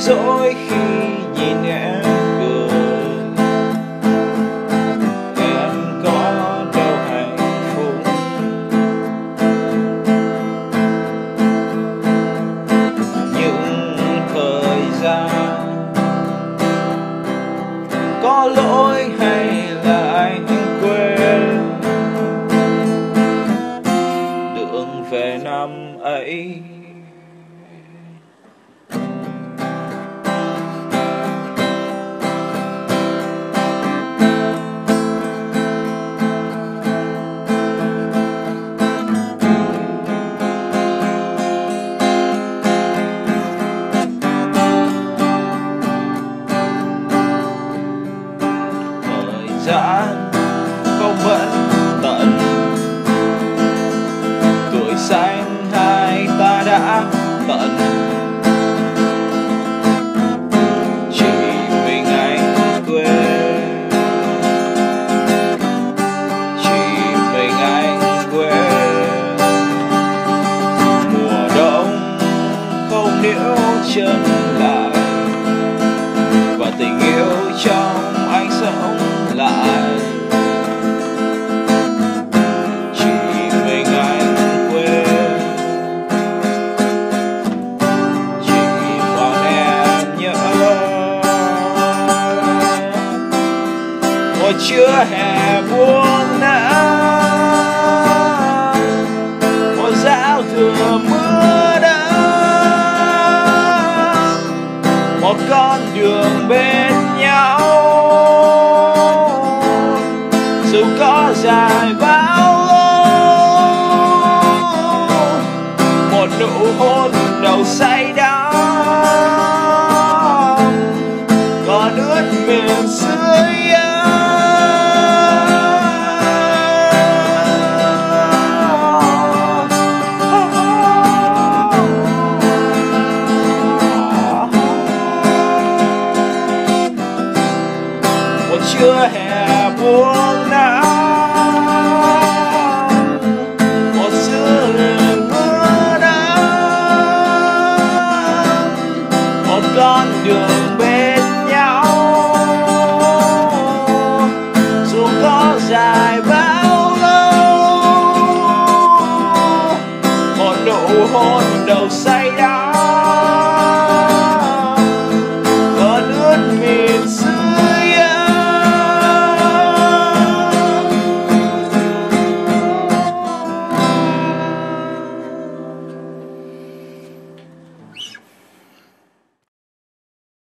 dỗi khi nhìn em cười. Em có đâu hạnh phúc. Những thời gian có lỗi hay là anh quên? Đường về năm ấy thời không vẫn tận. Tuổi xanh hai ta đã tận. Chỉ mình anh quên. Chỉ mình anh quên. Mùa đông không níu chân lại. Và tình yêu trong chưa hề buông nắng. Một giao thừa mưa đã một con đường bên nhau. Dù có dài bao chưa hề buông não một sự mưa nắng một con đường bên